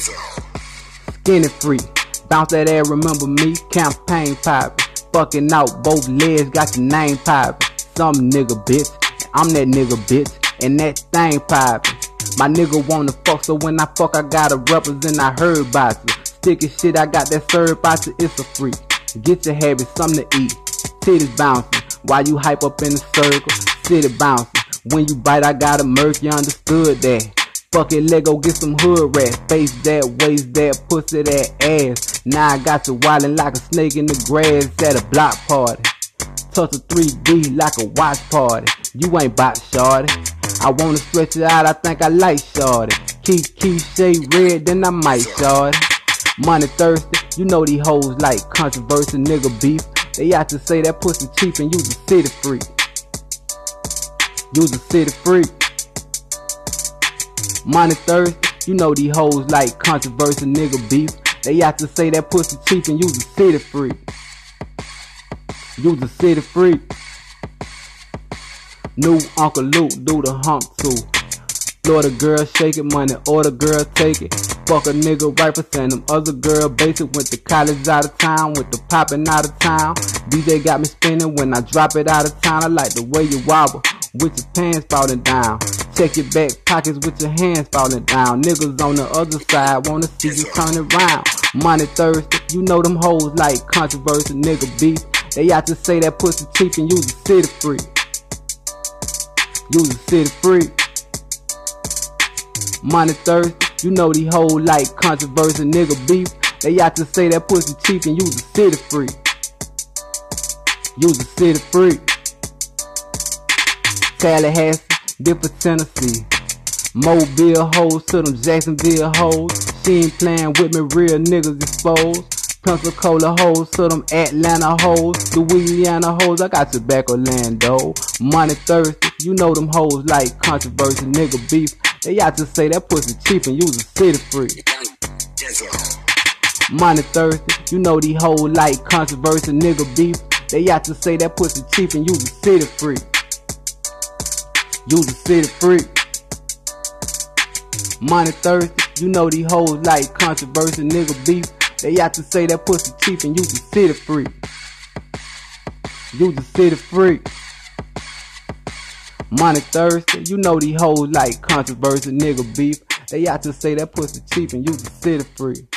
Skinny free. Bounce that air, remember me? Campaign poppin'. Fucking out both legs, got your name poppin'. Some nigga bitch. I'm that nigga bitch. And that thing poppin'. My nigga wanna fuck, so when I fuck, I gotta represent. I heard you. Sticky shit, I got that served you. It's a freak. Get your habit, something to eat. Titties bouncing. While you hype up in the circle, city bouncing. When you bite, I got a murk, you understood that. Fuck it, let go get some hood rats. Face that, waist that, pussy that ass. Now I got you wildin' like a snake in the grass at a block party. Touch a 3D like a watch party. You ain't bot shorty. I wanna stretch it out, I think I like shorty. Keep, keep shade red, then I might shorty. Money thirsty, you know these hoes like controversy, nigga beef. They out to say that pussy cheap and you the city freak. You the city freak. Money thirsty, you know these hoes like controversial nigga beef. They out to say that pussy cheap and use a city freak. Use a city freak. New Uncle Luke do the hump too. Florida girl shake it, money, order girl take it. Fuck a nigga right for send them other girl basic. Went to college out of town, with the popping out of town. DJ got me spinning when I drop it out of town. I like the way you wobble with your pants falling down. Check your back pockets with your hands falling down. Niggas on the other side wanna see you turn around. Money thirsty, you know them hoes like controversy, nigga beef. They out to say that pussy cheap and use a city free. Use a city free. Money thirsty, you know these hoes like controversy, nigga beef. They out to say that pussy cheap and use a city free. Use a city free. Tallahassee, different Tennessee. Mobile hoes to them Jacksonville hoes. She ain't playing with me, real niggas exposed. Pensacola hoes to them Atlanta hoes. Louisiana hoes, I got your back Orlando. Money thirsty, you know them hoes like controversy, nigga beef. They out to say that pussy cheap and use a city free. Money thirsty, you know these hoes like controversy, nigga beef. They out to say that pussy cheap and use a city free. Use the city free. Money thirsty, you know these hoes like controversy, nigga beef. They out to say that pussy cheap and use the city freak. Use the city free. Money thirsty, you know these hoes like controversy, nigga beef. They out to say that pussy cheap and use the city free.